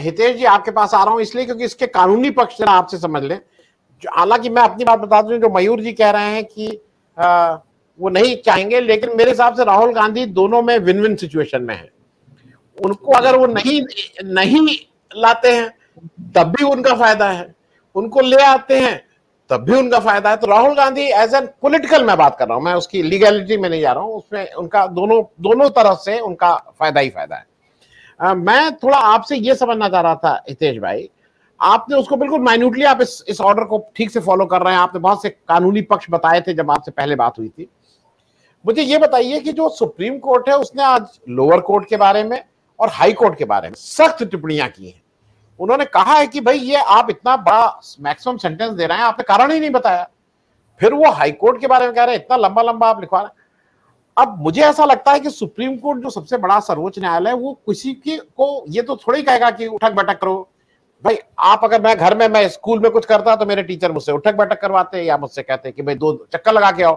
हितेश जी आपके पास आ रहा हूँ इसलिए क्योंकि इसके कानूनी पक्ष जरा आपसे समझ लें। हालाँकि मैं अपनी बात बता दूँ जो मयूर जी कह रहे हैं कि आ, वो नहीं चाहेंगे लेकिन मेरे हिसाब से राहुल गांधी दोनों में विन विन सिचुएशन में है। उनको अगर वो नहीं नहीं लाते हैं तब भी उनका फ़ायदा है। उनको ले आते हैं तब भी उनका फ़ायदा है। तो Rahul Gandhi as an political मैं बात कर रहा हूँ मैं उसकी लीगैलिटी में नहीं जा रहा हूँ उसमें उनका दोनों दोनों तरफ़ से उनका फ़ायदा ही फ़ायदा है। आ, मैं थोड़ा आपसे ये समझना चाह रहा था हितेश भाई आपने उसको बिल्कुल माइन्यूटली आप इस इस ऑर्डर को ठीक से फॉलो कर रहे हैं आपने बहुत से कानूनी पक्ष बताए थे जब आपसे पहले बात हुई थी। मुझे ये बताइए कि जो सुप्रीम कोर्ट है उसने आज लोअर कोर्ट के बारे में और हाई कोर्ट के बारे में सख्त टिप्पणियाँ की हैं। उन्होंने कहा है कि भाई, ये आप इतना बड़ा मैक्सिमम सेंटेंस दे रहे हैं, आपने कारण ही नहीं बताया। फिर वो हाई कोर्ट के बारे में कह रहे हैं, इतना लंबा लंबा आप लिखवा रहे हैं। अब मुझे ऐसा लगता है कि सुप्रीम कोर्ट जो सबसे बड़ा सर्वोच्च न्यायालय है, वो किसी की को ये तो थोड़ा कहेगा कि उठक बैठक करो। भाई, आप अगर मैं घर में, मैं स्कूल में कुछ करता तो मेरे टीचर मुझसे उठक बैठक करवाते या मुझसे कहते कि भाई, दो चक्कर लगा के आओ।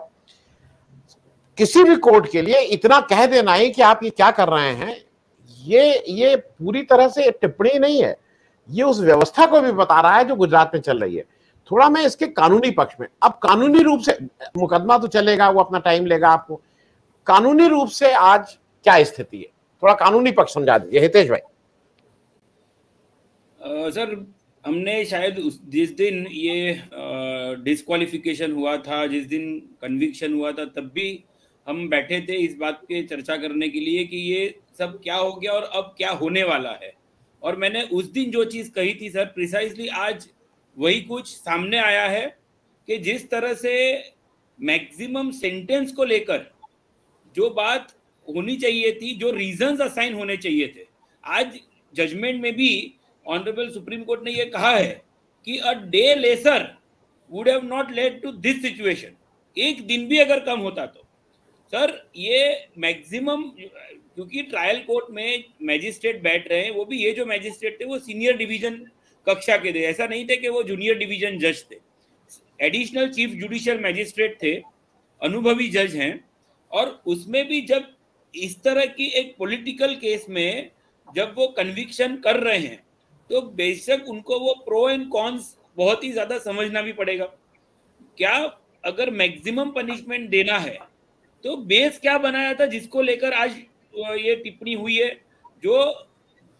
किसी भी कोर्ट के लिए इतना कह देना ही कि आप ये क्या कर रहे हैं, ये ये पूरी तरह से टिप्पणी नहीं है। ये उस व्यवस्था को भी बता रहा है जो गुजरात में चल रही है। थोड़ा मैं इसके कानूनी पक्ष में, अब कानूनी रूप से मुकदमा तो चलेगा, वो अपना टाइम लेगा आपको। कानूनी रूप से आज क्या स्थिति है? थोड़ा कानूनी पक्ष समझा दीजिए। हितेश भाई। सर, हमने शायद जिस दिन ये डिस्कालिफिकेशन हुआ था, जिस दिन कन्विक्शन हुआ था, तब भी हम बैठे थे इस बात पे चर्चा करने के लिए कि ये सब क्या हो गया और अब क्या होने वाला है। और मैंने उस दिन जो चीज़ कही थी सर प्रिसाइसली आज वही कुछ सामने आया है कि जिस तरह से मैक्सिमम सेंटेंस को लेकर जो बात होनी चाहिए थी, जो रीजंस असाइन होने चाहिए थे, आज जजमेंट में भी ऑनरेबल सुप्रीम कोर्ट ने यह कहा है कि a day lesser would have not led to this situation एक दिन भी अगर कम होता तो। सर, ये मैक्सिमम, क्योंकि ट्रायल कोर्ट में मैजिस्ट्रेट बैठ रहे हैं, वो भी ये जो मैजिस्ट्रेट थे, वो सीनियर डिवीज़न कक्षा के थे। ऐसा नहीं थे कि वो जूनियर डिवीज़न जज थे। एडिशनल चीफ जुडिशियल मैजिस्ट्रेट थे, अनुभवी जज हैं, और उसमें भी जब इस तरह की एक पॉलिटिकल केस में जब वो कन्विक्शन कर रहे हैं तो बेशक उनको वो प्रो एंड कॉन्स बहुत ही ज़्यादा समझना भी पड़ेगा। क्या अगर मैक्सिमम पनिशमेंट देना है तो बेस क्या बनाया था जिसको लेकर आज ये टिप्पणी हुई है? जो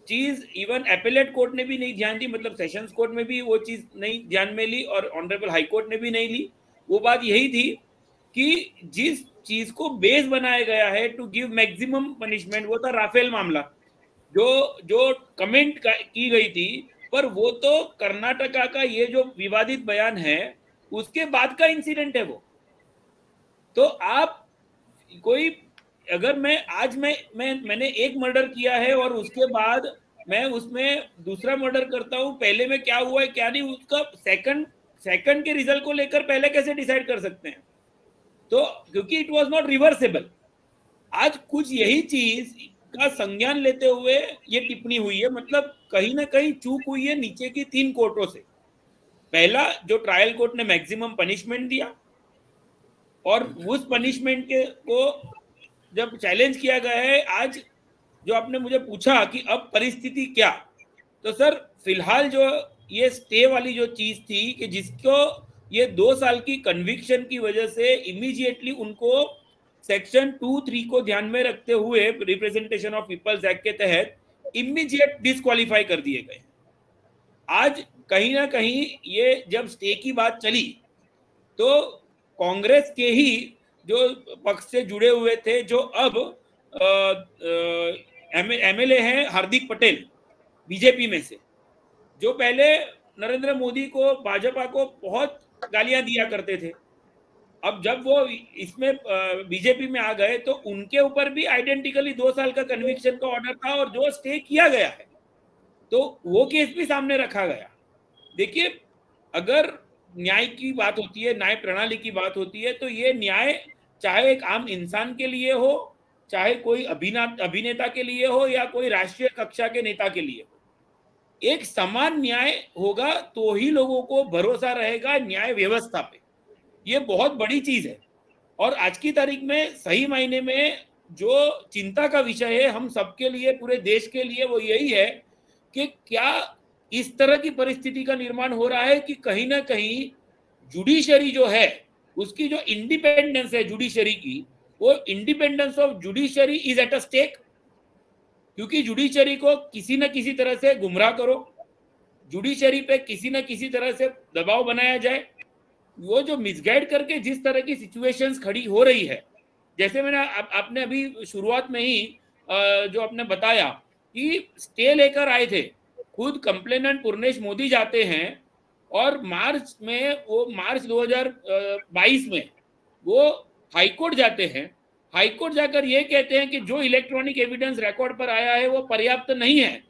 चीज़ इवन एपेलेट कोर्ट ने भी नहीं ध्यान दी मतलब सेशंस कोर्ट में भी वो चीज़ नहीं ध्यान में ली और ऑनरेबल हाई कोर्ट ने भी नहीं ली। वो बात यही थी कि जिस चीज़ को बेस बनाया गया है टू गिव मैक्सिमम पनिशमेंट वो था राफेल मामला। जो जो कमेंट की गई थी, पर वो तो कर्नाटका का ये जो विवादित बयान है, उसके बाद का इंसिडेंट है वो। तो आप कोई, अगर मैं, आज मैं मैं, मैंने एक मर्डर किया है और उसके बाद मैं उसमें दूसरा मर्डर करता हूँ, पहले में क्या हुआ है, क्या नहीं, उसका सेकंड सेकंड के रिज़ल्ट को लेकर पहले कैसे डिसाइड कर सकते हैं? तो क्योंकि इट वाज नॉट रिवर्सेबल आज कुछ यही चीज़ का संज्ञान लेते हुए ये टिप्पणी हुई है मतलब कहीं ना कहीं चूक हुई है नीचे की तीन कोर्टों से। पहला, जो ट्रायल कोर्ट ने मैक्सिमम पनिशमेंट दिया और उस पनिशमेंट के को जब चैलेंज किया गया है, आज जो आपने मुझे पूछा कि अब परिस्थिति क्या तो सर, फ़िलहाल जो ये स्टे वाली जो चीज़ थी कि जिसको ये दो साल की कन्विक्शन की वजह से इमीजिएटली उनको सेक्शन टू थ्री को ध्यान में रखते हुए रिप्रेजेंटेशन ऑफ़ पीपल्स एक्ट के तहत इमीडिएट डिस्कालीफाई कर दिए गए। आज कहीं ना कहीं ये जब स्टे की बात चली तो कांग्रेस के ही जो पक्ष से जुड़े हुए थे, जो अब एमएलए हैं हार्दिक पटेल, बीजेपी में से, जो पहले नरेंद्र मोदी को, भाजपा को बहुत गालियाँ दिया करते थे। अब जब वो इसमें बीजेपी में आ गए तो उनके ऊपर भी आइडेंटिकली दो साल का कन्विक्शन का ऑर्डर था और जो स्टे किया गया है तो वो केस भी सामने रखा गया। देखिए, अगर न्याय की बात होती है, न्याय प्रणाली की बात होती है तो ये न्याय चाहे एक आम इंसान के लिए हो, चाहे कोई अभिना, अभिनेता के लिए हो या कोई राष्ट्रीय कक्षा के नेता के लिए हो। एक समान न्याय होगा तो ही लोगों को भरोसा रहेगा न्याय व्यवस्था पे। ये बहुत बड़ी चीज़ है। और आज की तारीख में, सही मायने में जो चिंता का विषय है, हम सबके लिए, पूरे देश के लिए वो यही है कि क्या इस तरह की परिस्थिति का निर्माण हो रहा है कि कहीं ना कहीं जुडिशरी जो है उसकी जो इंडिपेंडेंस है जुडिशरी की वो independence of judiciary is at a stake क्योंकि जुडिशरी को किसी न किसी तरह से गुमराह करो जुडिशरी पे किसी न किसी तरह से दबाव बनाया जाए। वो जो मिसगाइड करके जिस तरह की सिचुएशंस खड़ी हो रही है जैसे मैंने आप, आपने अभी शुरुआत में ही जो आपने बताया कि स्टे लेकर आए थे खुद कंप्लेनेंट पूर्णेश मोदी जाते हैं और मार्च में वो, मार्च 2022 में वो हाईकोर्ट जाते हैं। हाईकोर्ट जाकर ये कहते हैं कि जो इलेक्ट्रॉनिक एविडेंस रिकॉर्ड पर आया है वो पर्याप्त नहीं है।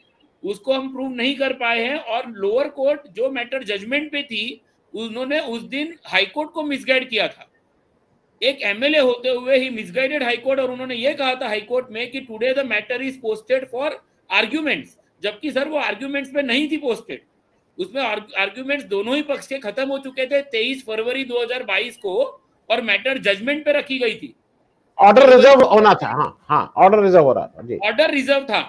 उसको हम प्रूव नहीं कर पाए हैं और लोअर कोर्ट जो मैटर जजमेंट पे थी, उन्होंने उस दिन हाईकोर्ट को मिसगाइड किया था। एक एमएलए होते हुए ही मिसगाइडेड हाईकोर्ट और उन्होंने ये कहा था हाईकोर्ट में कि today the matter is posted for arguments जबकि सर वो आर्ग्यूमेंट्स में नहीं थी पोस्टेड उसमें आर्ग्यूमेंट्स दोनों ही पक्ष के खत्म हो चुके थे 23 फरवरी 2022 को और मैटर जजमेंट पे रखी गई थी। ऑर्डर रिज़र्व होना था हाँ हाँ ऑर्डर रिज़र्व हो रहा था जी। ऑर्डर रिज़र्व था।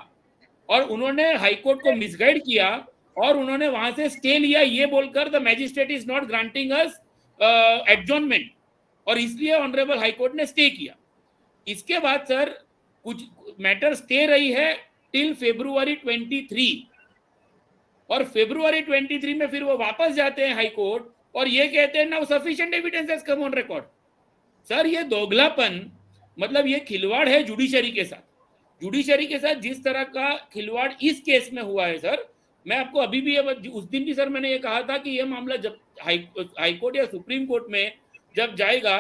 और उन्होंने हाईकोर्ट को मिसगाइड किया और उन्होंने वहाँ से स्टे लिया ये बोलकर the magistrate is not granting us adjournment और इसलिए ऑनरेबल हाईकोर्ट ने स्टे किया। इसके बाद सर कुछ मैटर स्टे रही है टिल फेब्रुवरी 23 और फेब्रुवरी 23 में फिर वो वापस जाते हैं हाईकोर्ट और ये कहते हैं now sufficient evidence has come on record sir ये दोगलापन मतलब ये खिलवाड़ है जुडिशरी के साथ। जुडिशरी के साथ जिस तरह का खिलवाड़ इस केस में हुआ है सर मैं आपको अभी भी उस दिन भी सर मैंने ये कहा था कि ये मामला जब हाई हाईकोर्ट या सुप्रीम कोर्ट में जब जाएगा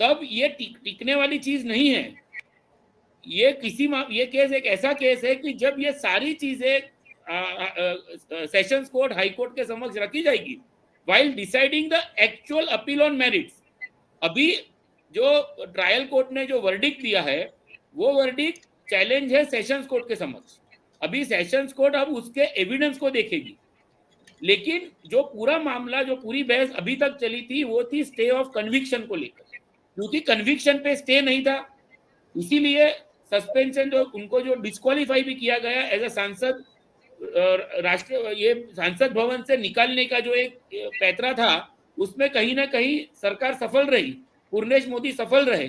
तब ये टिक, टिकने वाली चीज़ नहीं है। ये किसी ये केस एक ऐसा केस है कि जब ये सारी चीज़ें सेशंस कोर्ट हाई कोर्ट के समक्ष रखी जाएगी while deciding the actual appeal on merits अभी जो ट्रायल कोर्ट ने जो वर्डिक दिया है, वो वर्डिक चैलेंज है सेशंस कोर्ट के समक्ष। अभी सेशंस कोर्ट अब उसके एविडेंस को देखेगी। लेकिन जो पूरा मामला, जो पूरी बहस अभी तक चली थी, वो थी स्टे ऑफ़ कन्विक्शन को लेकर। क्योंकि कन्विक्शन पे स्टे नहीं था। इसीलिए सस्पेंशन जो उनको जो डिस्कालीफाई भी किया गया एज ए सांसद राष्ट्र ये सांसद भवन से निकालने का जो एक पैतरा था, उसमें कहीं ना कहीं सरकार सफल रही, पूर्णेश मोदी सफल रहे।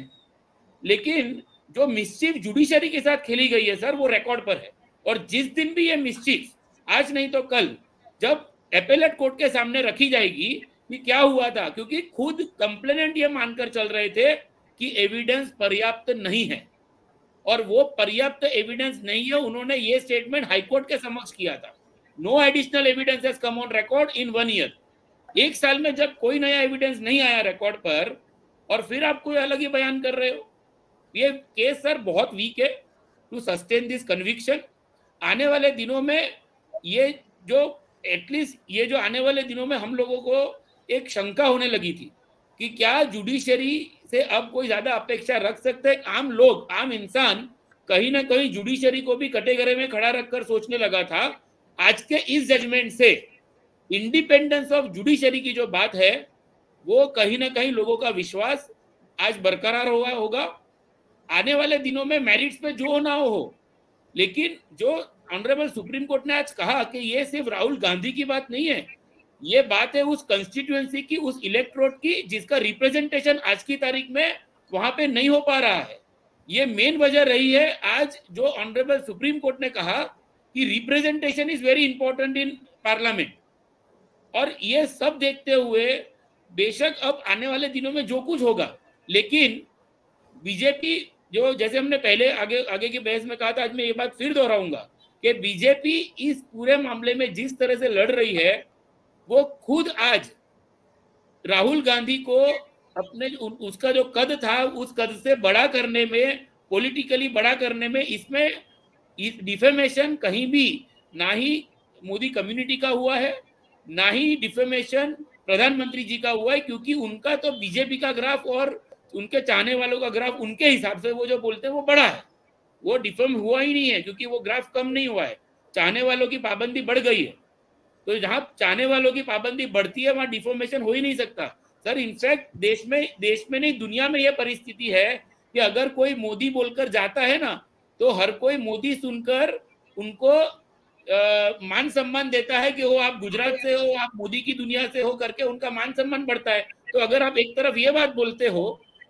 लेकिन जो मिस्चिफ जुडिशरी के साथ खेली गई है सर वो रिकॉर्ड पर है। और जिस दिन भी ये मिस्चिफ आज नहीं तो कल, जब एपेलेट कोर्ट के सामने रखी जाएगी कि क्या हुआ था, क्योंकि खुद कंप्लेनेंट ये मानकर चल रहे थे कि एविडेंस पर्याप्त नहीं है। और वो पर्याप्त एविडेंस नहीं है, उन्होंने ये स्टेटमेंट हाईकोर्ट के समक्ष किया था। No additional evidence come on record in one year एक साल में जब कोई नया एविडेंस नहीं आया रिकॉर्ड पर, और फिर आप कोई अलग ही बयान कर रहे हो, ये केस सर बहुत वीक है टू सस्टेन दिस कन्विक्शन आने वाले दिनों में ये जो एटलीस्ट ये जो आने वाले दिनों में हम लोगों को एक शंका होने लगी थी। कि क्या जुडिशरी से अब कोई ज़्यादा अपेक्षा रख सकते हैं? आम लोग, आम इंसान कहीं ना कहीं जुडिशरी को भी कटेगरे में खड़ा रखकर सोचने लगा था। आज के इस जजमेंट से इंडिपेंडेंस ऑफ़ जुडिशरी की जो बात है, वो कहीं ना कहीं लोगों का विश्वास आज बरकरार हुआ होगा। आने वाले दिनों में मेरिट्स पे जो ना हो, लेकिन जो ऑनरेबल सुप्रीम कोर्ट ने आज कहा कि ये सिर्फ़ राहुल गांधी की बात नहीं है ये बात है उस कंस्टिट्यूएंसी की, उस इलेक्ट्रोड की, जिसका रिप्रेजेंटेशन आज की तारीख में वहाँ पे नहीं हो पा रहा है। ये मेन वजह रही है आज जो ऑनरेबल सुप्रीम कोर्ट ने कहा कि representation is very important in parliament और ये सब देखते हुए बेशक अब आने वाले दिनों में जो कुछ होगा, लेकिन बीजेपी जो जैसे हमने पहले आगे आगे की बहस में कहा था, आज मैं ये बात फिर दोहराऊँगा कि बीजेपी इस पूरे मामले में जिस तरह से लड़ रही है वो खुद आज राहुल गांधी को अपने उसका जो कद था, उस कद से बड़ा करने में पॉलिटिकली बड़ा करने में, इसमें इस डिफेमेशन कहीं भी ना ही मोदी कम्युनिटी का हुआ है, ना ही डिफेमेशन प्रधानमंत्री जी का हुआ है, क्योंकि उनका तो बीजेपी का ग्राफ और उनके चाहने वालों का ग्राफ उनके हिसाब से वो जो बोलते हैं, वो बड़ा है। वो डिफेम हुआ ही नहीं है, क्योंकि वो ग्राफ कम नहीं हुआ है। चाहने वालों की पाबंदी बढ़ गई है। तो जहाँ चाहने वालों की पाबंदी बढ़ती है वहाँ डिफॉर्मेशन हो ही नहीं सकता। सर इनफैक्ट देश में देश में नहीं दुनिया में यह परिस्थिति है कि अगर कोई मोदी बोलकर जाता है ना तो हर कोई मोदी सुनकर उनको आ, मान सम्मान देता है कि वो आप गुजरात से हो आप मोदी की दुनिया से हो करके उनका मान सम्मान बढ़ता है। तो अगर आप एक तरफ़ ये बात बोलते हो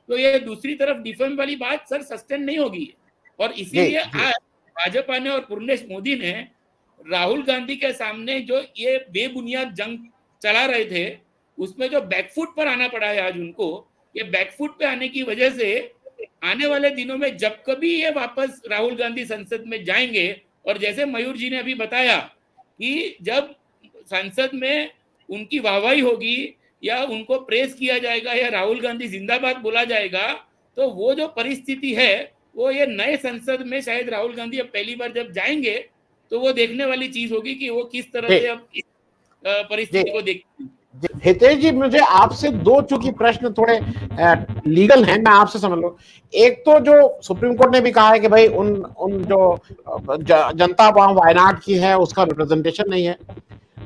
तो ये दूसरी तरफ़ डिफेम वाली बात सर सस्टेन नहीं होगी। और इसीलिए आज भाजपा ने और पूर्णेश मोदी ने राहुल गांधी के सामने जो ये बेबुनियाद जंग चला रहे थे, उसमें जो बैकफुट पर आना पड़ा है आज उनको, ये बैकफुट पे आने की वजह से आने वाले दिनों में जब कभी ये वापस राहुल गांधी संसद में जाएँगे, और जैसे मयूर जी ने अभी बताया कि जब संसद में उनकी वाहवाही होगी या उनको प्रेस किया जाएगा या राहुल गांधी जिंदाबाद बोला जाएगा तो वो जो परिस्थिति है, वो ये नए संसद में शायद राहुल गांधी अब पहली बार जब जाएँगे तो वो देखने वाली चीज़ होगी कि वो किस तरह से अब परिस्थिति को देख हितेश जी मुझे आपसे दो चूँकि प्रश्न थोड़े लीगल हैं मैं आपसे समझ लो। एक तो जो सुप्रीम कोर्ट ने भी कहा है कि भाई उन उन जो जनता वहाँ वायनाड की है उसका रिप्रेजेंटेशन नहीं है।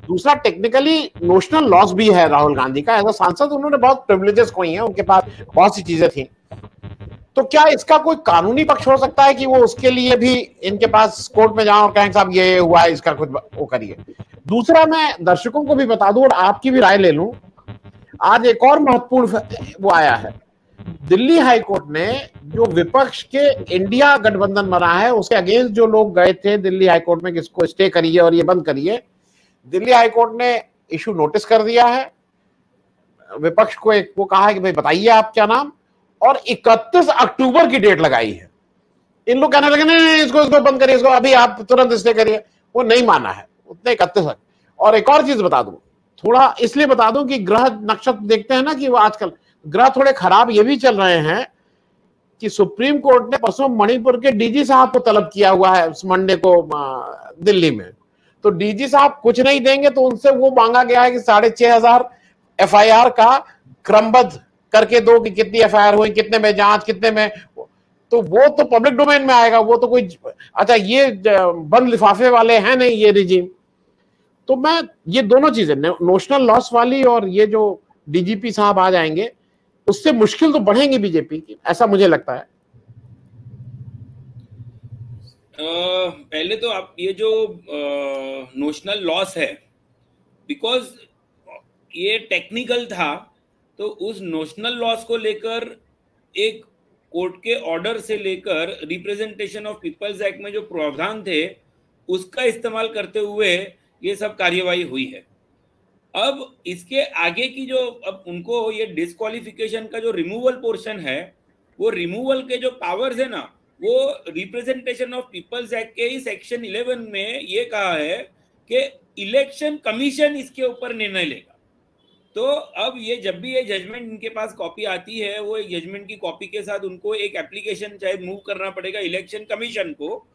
दूसरा टेक्निकली नोशनल लॉस भी है राहुल गांधी का। एज अ सांसद उन्होंने बहुत प्रिवलेजेस खोई हैं उनके पास बहुत सी चीज़ें थी। तो क्या इसका कोई कानूनी पक्ष हो सकता है कि वो उसके लिए भी इनके पास कोर्ट में जाओ और कहें, साहब, ये हुआ है, इसका कुछ वो करिए दूसरा, मैं दर्शकों को भी बता दूँ और आपकी भी राय ले लूँ। आज एक और महत्वपूर्ण वो आया है। दिल्ली हाई कोर्ट ने जो विपक्ष के इंडिया गठबंधन बना है, उसके अगेंस्ट जो लोग गए थे दिल्ली हाई कोर्ट में, किसको स्टे करिए और ये बंद करिए, दिल्ली हाई कोर्ट ने इशू नोटिस कर दिया है। विपक्ष को एक, वो कहा है कि, भाई, बताइए आप क्या नाम? और 31 अक्टूबर की डेट लगाई है। इन लोग कहने लगे, नहीं नहीं, इसको इसको बंद करिए, इसको अभी आप तुरंत स्टे करिए। वो नहीं माना है, उतने इकतीस और एक और चीज़ बता दू, थोड़ा इसलिए बता दूँ कि ग्रह नक्षत्र देखते हैं ना कि वो आजकल, ग्रह थोड़े खराब ये भी चल रहे हैं कि सुप्रीम कोर्ट ने परसों मणिपुर के डीजी साहब को तलब किया हुआ है उस मंडे को दिल्ली में। तो डीजी साहब कुछ नहीं देंगे तो उनसे वो मांगा गया है कि साढ़े छह हज़ार एफ़ का क्रमबद्ध करके दो कि कितनी एफआईआर हुई कितने में जाँच कितने में। तो वो तो पब्लिक डोमेन में आएगा वो तो कोई अच्छा ये बंद लिफाफे वाले हैं नहीं ये रिजीम तो मैं ये दोनों चीज़ें नोशनल लॉस वाली और ये जो डीजीपी साहब आ जाएँगे उससे मुश्किल तो बढ़ेंगे बीजेपी की ऐसा मुझे लगता है। Uh, पहले तो आप ये जो नोशनल लॉस है बिकॉज़ ये टेक्निकल था तो उस नोशनल लॉस को लेकर, एक कोर्ट के ऑर्डर से लेकर रिप्रेजेंटेशन ऑफ़ पीपल्स एक्ट में जो प्रावधान थे, उसका इस्तेमाल करते हुए ये सब कार्यवाही हुई है। अब इसके आगे की जो, अब उनको ये डिस्कालिफिकेशन का जो रिमूवल पोर्शन है, वो रिमूवल के जो पावर्स है ना, वो रिप्रेजेंटेशन ऑफ़ पीपल्स एक्ट के ही सेक्शन 11 में ये कहा है कि इलेक्शन कमीशन इसके ऊपर निर्णय लेगा। तो अब ये जब भी ये जजमेंट इनके पास कॉपी आती है, वो एक जजमेंट की कॉपी के साथ उनको एक एप्लीकेशन चाहे मूव करना पड़ेगा इलेक्शन कमीशन को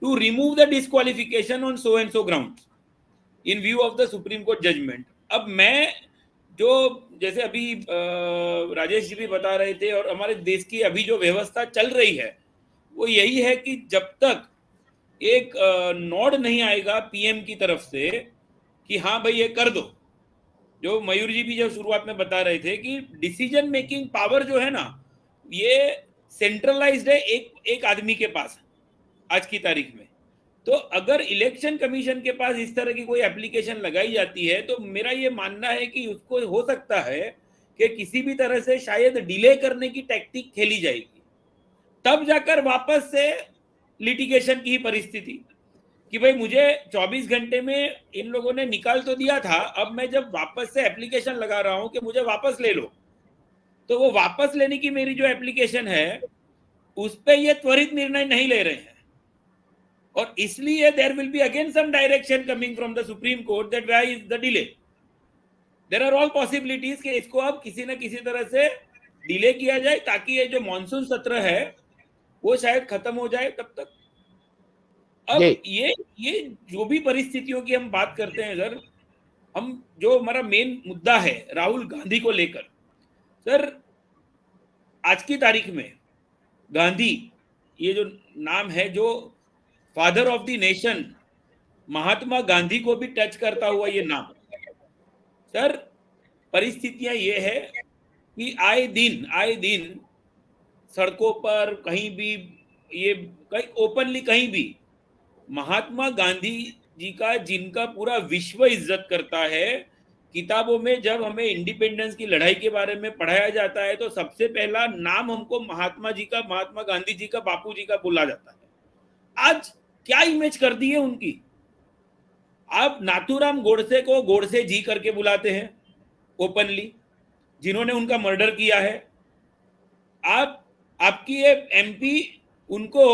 to remove the disqualification on so and so ground in view of the supreme court judgement अब मैं जो जैसे अभी राजेश जी भी बता रहे थे और हमारे देश की अभी जो व्यवस्था चल रही है, वो यही है कि जब तक एक नोड नहीं आएगा पीएम की तरफ़ से कि हाँ भाई ये कर दो जो मयूर जी भी जो शुरुआत में बता रहे थे कि डिसीज़न मेकिंग पावर जो है ना, ये सेंट्रलाइज्ड है एक एक आदमी के पास आज की तारीख में। तो अगर इलेक्शन कमीशन के पास इस तरह की कोई एप्लीकेशन लगाई जाती है तो मेरा ये मानना है कि उसको हो सकता है कि किसी भी तरह से शायद डिले करने की टैक्टिक खेली जाएगी। तब जाकर वापस से लिटिगेशन की ही परिस्थिति। कि भाई मुझे 24 घंटे में इन लोगों ने निकाल तो दिया था, अब मैं जब वापस से एप्लीकेशन लगा रहा हूँ कि मुझे वापस ले लो। तो वो वापस लेने की मेरी जो एप्लीकेशन है, उस पर ये त्वरित निर्णय नहीं ले रहे हैं। और इसलिए there will be again some direction coming from the supreme court that why is the delay there are all possibilities कि इसको अब किसी ना किसी तरह से डिले किया जाए ताकि ये जो मानसून सत्र है, वो शायद खत्म हो जाए, तब तक अब ये ये जो भी परिस्थितियों की हम बात करते हैं सर हम जो हमारा मेन मुद्दा है राहुल गांधी को लेकर सर आज की तारीख में गांधी ये जो नाम है जो father of the nation Mahatma Gandhi को भी टच करता हुआ ये नाम। सर परिस्थितियाँ ये है कि आए दिन आए दिन सड़कों पर कहीं भी ये कहीं ओपनली कहीं भी महात्मा गांधी जी का, जिनका पूरा विश्व इज़्ज़त करता है, किताबों में जब हमें इंडिपेंडेंस की लड़ाई के बारे में पढ़ाया जाता है तो सबसे पहला नाम हमको महात्मा जी का, महात्मा गांधी जी का, बापू जी का बोला जाता है। आज क्या इमेज कर दी है उनकी? आप नाथूराम गोडसे को गोडसे जी करके बुलाते हैं ओपनली जिन्होंने उनका मर्डर किया है। आप, आपकी एमपी उनको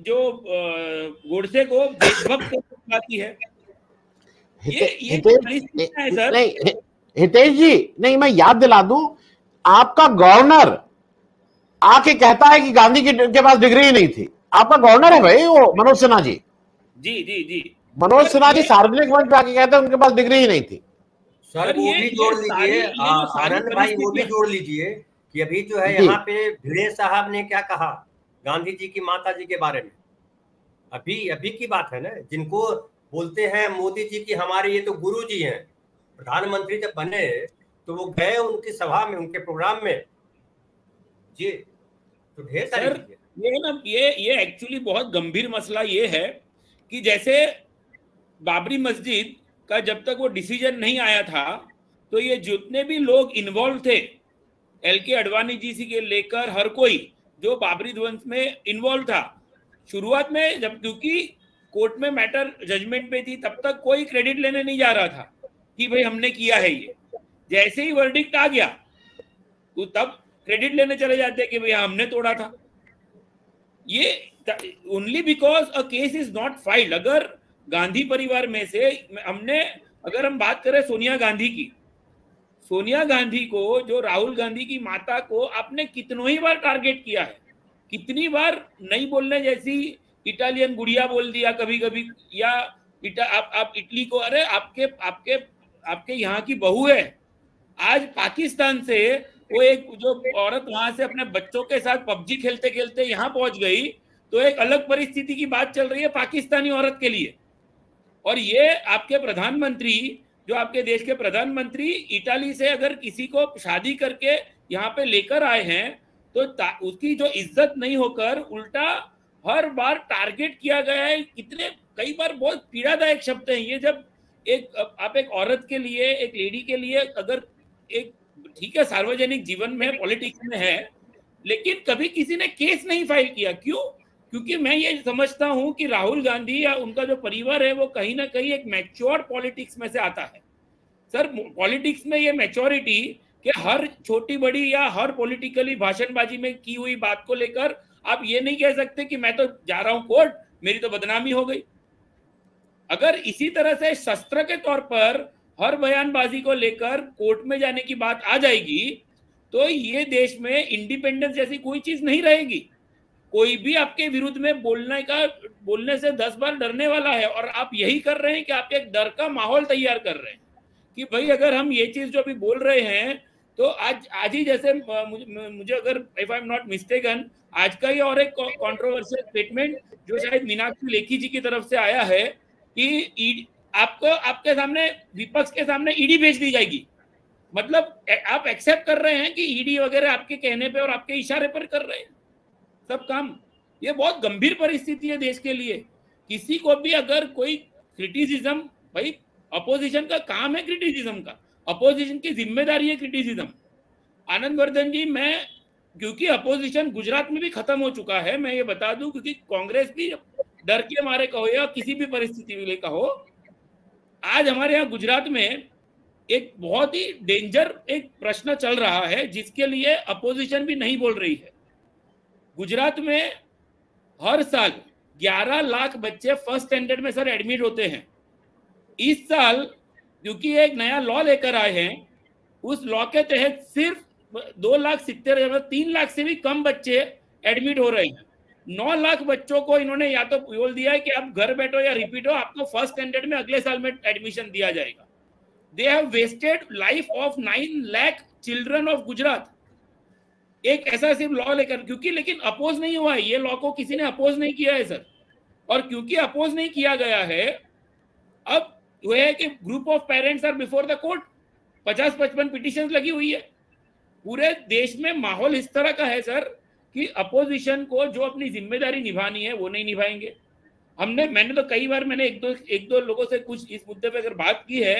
जो गोडसे को देशभक्त बुलाती है। हितेश जी नहीं मैं याद दिला दूँ आपका गवर्नर आके कहता है कि गांधी के पास डिग्री ही नहीं थी। आपका गवर्नर है भाई वो मनोज सिन्हा जी। जी जी जी। मनोज सिन्हा जी सार्वजनिक मंच पे आके कहते हैं उनके पास डिग्री ही नहीं थी। सर वो भी जोड़ लीजिए। आनंद भाई वो भी जोड़ लीजिए कि अभी जो है यहाँ पे भिड़े साहब ने क्या कहा? गांधी जी की माता जी के बारे में। अभी अभी की बात है ना जिनको बोलते हैं मोदी जी की हमारे ये तो गुरु जी हैं प्रधानमंत्री जब बने तो वो गए उनकी सभा में उनके प्रोग्राम में। जी तो ढेर सारी ये ना ये ये एक्चुअली बहुत गंभीर मसला ये है कि जैसे बाबरी मस्जिद का जब तक वो डिसीज़न नहीं आया था तो ये जितने भी लोग इन्वॉल्व थे एल के अडवाणी जी से लेकर हर कोई जो बाबरी ध्वंस में इन्वॉल्व था। शुरुआत में जब, क्योंकि कोर्ट में मैटर जजमेंट पे थी, तब तक कोई क्रेडिट लेने नहीं जा रहा था कि भाई हमने किया है ये। जैसे ही वर्डिक्ट आ गया तो तब क्रेडिट लेने चले जाते कि भैया हमने तोड़ा था। ये only because a case is not filed अगर गांधी परिवार में से हमने, अगर हम बात करें सोनिया गांधी की सोनिया गांधी को जो राहुल गांधी की माता को आपने कितनों ही बार टारगेट किया है? कितनी बार नहीं बोलने जैसी इटालियन गुड़िया बोल दिया कभी कभी या इटा, आप आप इटली को अरे आपके आपके आपके यहाँ की बहू है। आज पाकिस्तान से वो एक जो औरत वहाँ से अपने बच्चों के साथ पबजी खेलते खेलते यहाँ पहुँच गई तो एक अलग परिस्थिति की बात चल रही है पाकिस्तानी औरत के लिए। और ये आपके प्रधानमंत्री जो आपके देश के प्रधानमंत्री इटाली से अगर किसी को शादी करके यहाँ पे लेकर आए हैं तो उसकी जो इज़्ज़त नहीं होकर उल्टा हर बार टारगेट किया गया है। कितने कई बार बहुत पीड़ादायक शब्द हैं। ये जब एक आप एक औरत के लिए एक लेडी के लिए अगर एक ठीक है सार्वजनिक जीवन में पॉलिटिक्स में है लेकिन कभी किसी ने केस नहीं फ़ाइल किया। क्यों? क्योंकि मैं ये समझता हूँ कि राहुल गांधी या उनका जो परिवार है, वो कहीं ना कहीं एक मैच्योर पॉलिटिक्स में से आता है। सर पॉलिटिक्स में ये मैच्योरिटी कि हर छोटी बड़ी या हर पॉलिटिकली भाषणबाजी में की हुई बात को लेकर आप ये नहीं कह सकते कि मैं तो जा रहा हूँ कोर्ट मेरी तो बदनामी हो गई। अगर इसी तरह से शस्त्र के तौर पर हर बयानबाजी को लेकर कोर्ट में जाने की बात आ जाएगी तो ये देश में इंडिपेंडेंस जैसी कोई चीज़ नहीं रहेगी। कोई भी आपके विरुद्ध में बोलने का बोलने से दस बार डरने वाला है और आप यही कर रहे हैं कि आप एक डर का माहौल तैयार कर रहे हैं कि भाई अगर हम ये चीज़ जो अभी बोल रहे हैं तो आज आज ही जैसे मुझे, अगर if I am not mistaken आज का ही और एक कॉन्ट्रोवर्शियल स्टेटमेंट जो शायद मीनाक्षी लेखी जी की तरफ़ से आया है कि आपको आपके सामने विपक्ष के सामने ईडी भेज दी जाएगी। मतलब आप एक्सेप्ट कर रहे हैं कि ईडी वगैरह आपके कहने पे और आपके इशारे पर कर रहे हैं। सब काम। ये बहुत गंभीर परिस्थिति है देश के लिए। किसी को भी अगर कोई क्रिटिसिज्म भाई अपोजिशन का काम है क्रिटिसिज्म का। अपोजिशन की ज़िम्मेदारी है क्रिटिसिज्म आनंद वर्धन जी, मैं, क्योंकि अपोजिशन गुजरात में भी खत्म हो चुका है, मैं ये बता दूँ, क्योंकि कांग्रेस भी डर के मारे कहो या किसी भी परिस्थिति में कहो, आज हमारे यहाँ गुजरात में एक बहुत ही डेंजर एक प्रश्न चल रहा है, जिसके लिए अपोजिशन भी नहीं बोल रही है। गुजरात में हर साल 11 लाख बच्चे फ़र्स्ट स्टैंडर्ड में सर एडमिट होते हैं। इस साल, क्योंकि एक नया लॉ लेकर आए हैं, उस लॉ के तहत सिर्फ़ दो लाख सितर हज़ार, तीन लाख से भी कम बच्चे एडमिट हो रहे हैं। नौ लाख बच्चों को इन्होंने या तो बोल दिया है कि आप घर बैठो या रिपीट हो, आपको फ़र्स्ट स्टैंडर्ड में अगले साल में एडमिशन दिया जाएगा। They have wasted life of nine lakh children of Gujarat एक ऐसा सिर्फ़ लॉ लेकर, क्योंकि लेकिन अपोज नहीं हुआ है, ये लॉ को किसी ने अपोज नहीं किया है सर और क्योंकि अपोज नहीं किया गया है, अब वह है कि group of parents are before the court पचास पचपन पिटिशन लगी हुई है। पूरे देश में माहौल इस तरह का है सर कि अपोजिशन को जो अपनी ज़िम्मेदारी निभानी है, वो नहीं निभाएँगे। हमने, मैंने तो कई बार मैंने एक दो एक दो लोगों से कुछ इस मुद्दे पे अगर बात की है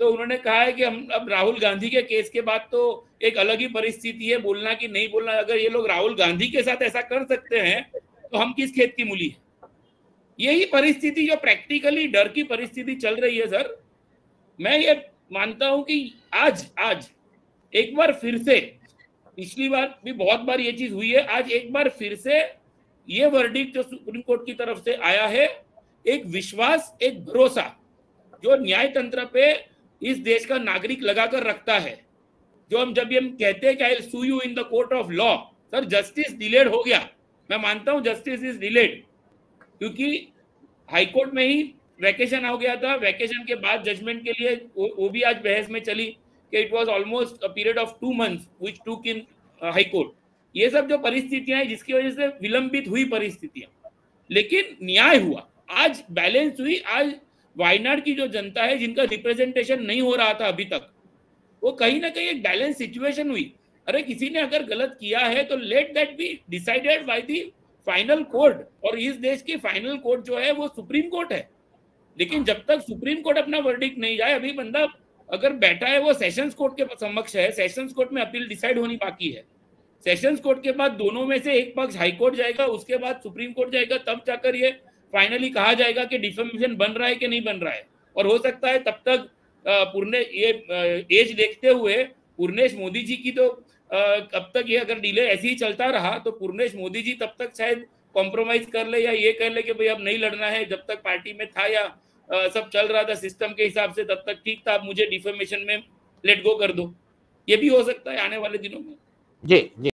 तो उन्होंने कहा है कि हम, अब राहुल गांधी के केस के बाद तो एक अलग ही परिस्थिति है, बोलना कि नहीं बोलना, अगर ये लोग राहुल गांधी के साथ ऐसा कर सकते हैं तो हम किस खेत की मूली है? यही परिस्थिति जो प्रैक्टिकली डर की परिस्थिति चल रही है, सर, मैं ये मानता हूँ कि आज आज, एक बार फिर से, पिछली बार भी बहुत बार ये चीज़ हुई है, आज एक बार फिर से ये वर्डिक जो सुप्रीम कोर्ट की तरफ़ से आया है, एक विश्वास, एक भरोसा, जो न्याय तंत्र पे इस देश का नागरिक लगाकर रखता है। जो हम जब हम कहते हैं कि I sue you in the court of law sir justice delayed हो गया। मैं मानता हूँ जस्टिस इज़ डिलेड क्योंकि हाईकोर्ट में ही वैकेशन हो गया था। वैकेशन के बाद जजमेंट के लिए वो, वो भी आज बहस में चली कि it was almost a period of two months which took in high court ये सब जो परिस्थितियाँ हैं जिसकी वजह से विलंबित हुई परिस्थितियाँ। लेकिन न्याय हुआ। आज बैलेंस हुई। आज वायनाड की जो जनता है, जिनका रिप्रेजेंटेशन नहीं हो रहा था अभी तक, वो कहीं ना कहीं एक बैलेंस सिचुएशन हुई। अरे, किसी ने अगर गलत किया है तो let that be decided by the final court और इस देश की फाइनल कोर्ट जो है, वो सुप्रीम कोर्ट है। लेकिन जब तक सुप्रीम कोर्ट अपना वर्डिक नहीं जाए, अभी बंदा अगर बैठा है, वो सेशंस कोर्ट के समक्ष है सेशंस कोर्ट में अपील डिसाइड होनी बाकी है। सेशंस कोर्ट के बाद दोनों में से एक पक्ष हाई कोर्ट जाएगा, उसके बाद सुप्रीम कोर्ट जाएगा, तब जाकर ये फाइनली कहा जाएगा कि डिफेमेशन बन रहा है कि नहीं बन रहा है? और हो सकता है तब तक पूर्णे ये एज देखते हुए पूर्णेश मोदी जी की तो कब तक ये अगर डिले ऐसे ही चलता रहा तो पूर्णेश मोदी जी तब तक शायद कॉम्प्रोमाइज कर ले या ये कर ले कि भाई अब नहीं लड़ना है, जब तक पार्टी में था या सब चल रहा था सिस्टम के हिसाब से, तब तक ठीक था, अब मुझे डिफेमेशन में लेट गो कर दो। ये भी हो सकता है आने वाले दिनों में। जी जी।